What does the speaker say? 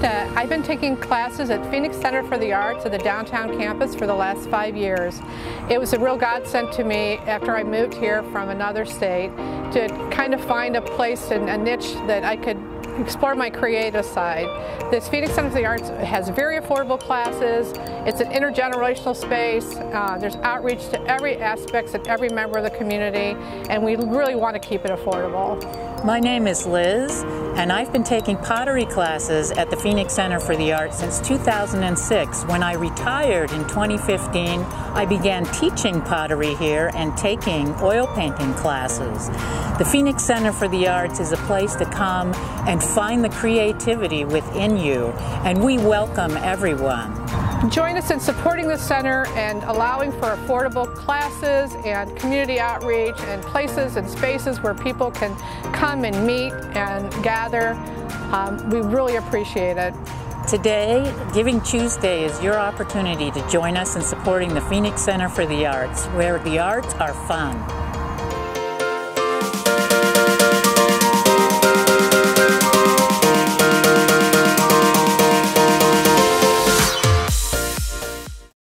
to, uh, I've been taking classes at Phoenix Center for the Arts at the downtown campus for the last five years. It was a real godsend to me after I moved here from another state to kind of find a place and a niche that I could explore my creative side. This Phoenix Center for the Arts has very affordable classes. It's an intergenerational space. Uh, there's outreach to every aspects of every member of the community, and we really want to keep it affordable. My name is Liz, and I've been taking pottery classes at the Phoenix Center for the Arts since 2006. When I retired in 2015, I began teaching pottery here and taking oil painting classes. The Phoenix Center for the Arts is a place to come and find the creativity within you, and we welcome everyone. Join us in supporting the center and allowing for affordable classes and community outreach and places and spaces where people can come and meet and gather. Um, we really appreciate it. Today, Giving Tuesday is your opportunity to join us in supporting the Phoenix Center for the Arts, where the arts are fun.